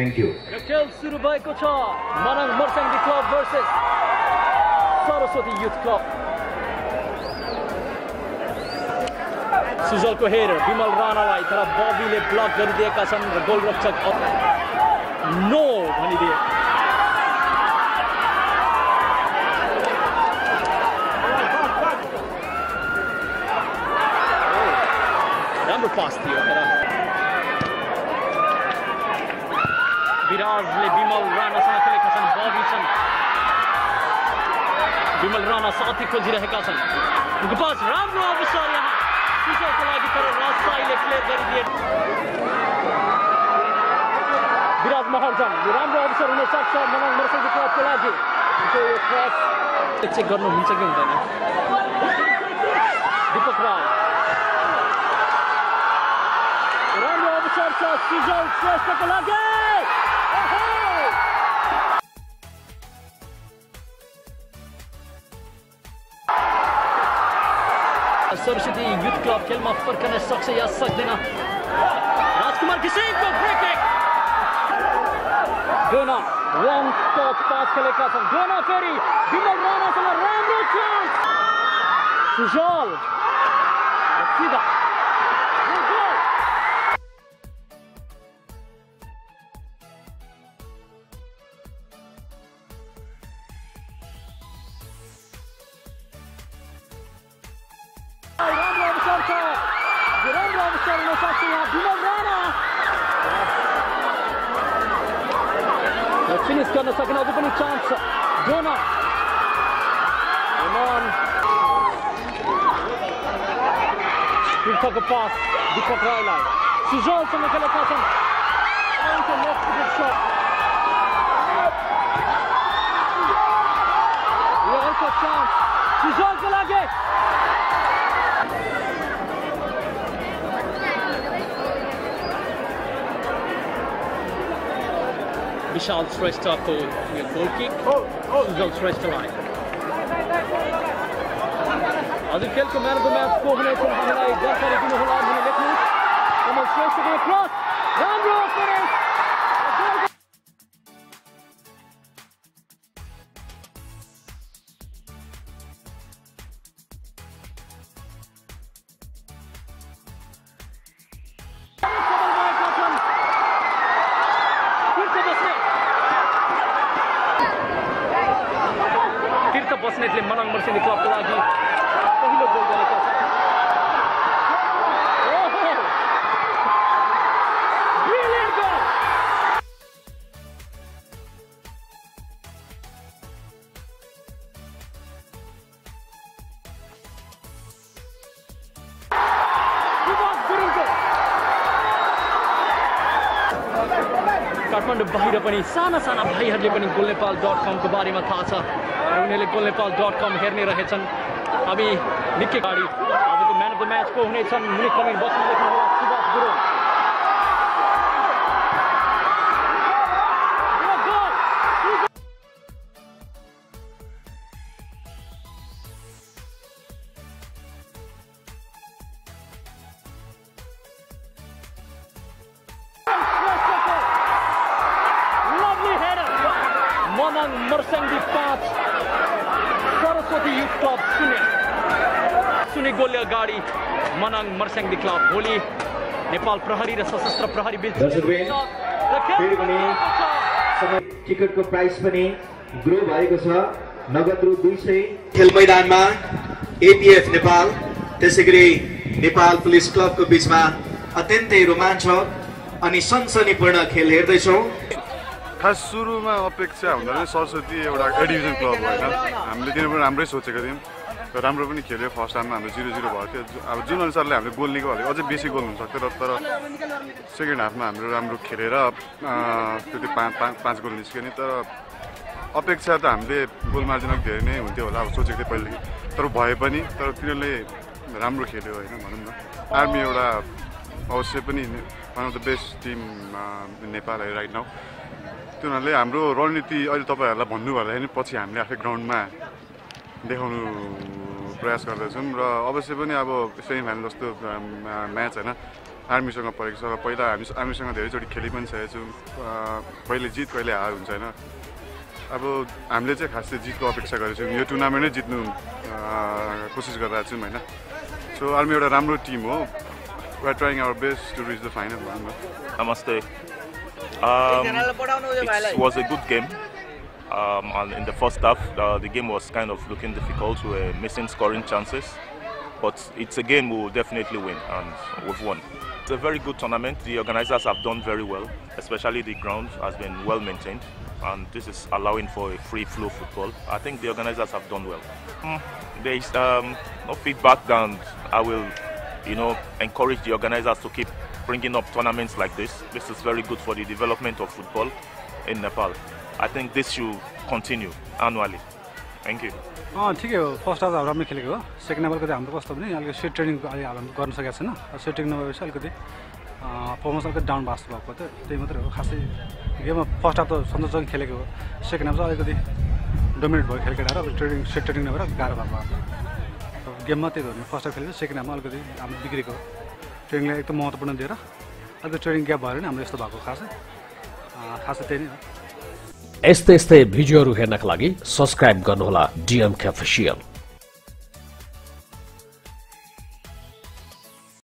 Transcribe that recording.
You. र खेल सुरु भएको छ Manang Marsyangdi club versus Saraswati youth club सुजलको हेर विमल राणालाई तर बबीले ब्लक गरिदिएका छन् र गोलरक्षक नो भनिदिए राम्रो पास थियो तर विराजले विमल राणासँग खेलेका छन् बबी छन् विमल राणा साथी खोजिरहेका छन् पास राम्रो अवसर यहाँ सुजलको लागि तर राजसाईले क्लियर गरिदिए विराज महर्जन राम्रो अवसर हुन सक्छ मनाङ मर्सङ्गी क्लबको लागि उनको यो क्रस चेक गर्नुहुन्छ कि हुँदैन दिपक राव राम्रो अवसर छ लागि सरस्वती युथ क्लब खेलमा फर्कन सक्छ या सक्दैन राजकुमार घिसिङको फ्री किक डोना रङ टच पास खेलेका छन् डोना फेरि विमल राणासँग राम्रो चान्स सुजल र सिधा राम्रो अवसर छ राम्रो अवसर हुन सक्छ यहाँ विमल राणा फिनिस गर्न सकेन अझै पनि चान्स छ डोना रेमन तीर्थको पास दीपक राईलाई सुजलसँग खेलेका छन् Into left footed shot. यो अर्को चान्स सुजलको लागि विशाल श्रेष्ठको यो गोल किक सुजल श्रेष्ठलाई हजुर खेलको म्यान अफ द म्याच को हुनेछ हामीलाई जानकारी दिनुहोला भने तीर्थ बस्नेतले मनाङ मर्सिनी क्लबको काठमाडौँ बाहिर पनि साना साना भाइहरूले पनि गोल नेपाल डट कमको बारेमा थाहा छ र उनीहरूले गोल नेपाल डट कम हेर्ने रहेछन्। हामी निकै गाडी आजको म्यान अफ द म्याच को हुनेछन्। मुनि कमेन्ट बक्समा लेख्नुहोला। सुभाष गुरुङ। मनाङ मर्स्याङ्गी पाँच सरस्वती युथ क्लब शून्य शून्य गोलले अगाडि मनाङ मर्स्याङ्गी क्लब भोलि नेपाल प्रहरी र सशस्त्र प्रहरी बिच टिकटको प्राइस पनि ग्रो भएको छ नगद रु दुई सय खेल मैदानमा एपिएफ नेपाल त्यसै गरी नेपाल पुलिस क्लबको बिचमा अत्यन्तै रोमाञ्चक अनि सनसनीपूर्ण खेल हेर्दैछौँ खास सुरुमा अपेक्षा हुँदा पनि सरस्वती एउटा ए डिभिजन क्लब हो होइन। हामीले दिनु पनि राम्रै सोचेका थियौँ। र राम्रो पनि खेल्यो। फर्स्ट हाफमा हाम्रो जिरो जिरो भएको थियो। अब जुन अनुसारले हामीले गोल निको हाल्यो अझै बेसी गोल हुनसक्थ्यो र तर सेकेन्ड हाफमा हाम्रो राम्रो खेलेर अँ, त्यति पाँच पाँच पाँच गोल निस्क्यो नि तर अपेक्षा त हामीले गोल मार्जिन धेरै नै हुन्थ्यो होला। अब सोचेको थिएँ पहिलेदेखि तर भए पनि तर तिनीहरूले राम्रो खेल्यो होइन भनौँ न। आर्मी एउटा अवश्य पनि one of the best team Nepal right now तिनीहरूले हाम्रो रणनीति अहिले तपाईँहरूलाई भन्नु भन्दाखेरि पछि हामीले आफै ग्राउन्डमा देखाउनु प्रयास गर्दैछौँ र अवश्य पनि अब सेमी फाइनल जस्तो म्याच होइन आर्मीसँग परेको छ र पहिला हामी आर्मीसँग धेरैचोटि खेलि पनि सकेको छौँ कहिले जित कहिले हार हुन्छ होइन। अब हामीले चाहिँ खास चाहिँ जितको अपेक्षा गरेको छौँ यो टुर्नामेन्टै जित्नु कोसिस गरिरहेको छौँ होइन। सो आर्मी एउटा राम्रो टिम हो। We trying our best to reach the final भनौँ न Namaste. Um, it was a good game. Um, and in the first half, uh, the game was kind of looking difficult. We were missing scoring chances. But it's a game we will definitely win, and we've won. It's a very good tournament. The organizers have done very well, especially the ground has been well maintained. And this is allowing for a free flow football. I think the organizers have done well. Mm, There is um, no feedback, and I will, you know, encourage the organizers to keep bringing up tournaments like this. This is very good for the development of football in Nepal. I think this should continue annually. Thank you. अँ ठिकै हो first half राम्रो खेलेको हो second half अलिकति हाम्रो कस्तो भने अलिकति सेट ट्रेनिङ अहिले हामी गर्न सकेको छैन सेट ट्रेनिङ नभएपछि अलिकति पर्फर्मेन्स अलिकति डाउन भएको भएको थियो त्यही मात्रै हो खासै गेममा फर्स्ट हाफ त सन्तोषसँग खेलेको हो सेकेन्ड हाफ चाहिँ अलिकति डोमिनेट भयो खेल केटाएर अब ट्रेनिङ सेट ट्रेनिङ नभएर गाह्रो भएको अब गेममा त्यही हो भने फर्स्ट हाफ खेलेको सेकेन्ड हाफमा अलिकति हाम्रो बिग्रेको हो ट्रेनिङलाई एकदम महत्त्वपूर्ण दिएर अलिकति ट्रेनिङ ग्याप भयो भने हाम्रो यस्तो भएको खासै खासै त्यही नै हो। यस्तै यस्तै भिडियोहरू हेर्नका लागि सब्सक्राइब गर्नुहोला डिएमके अफिसियल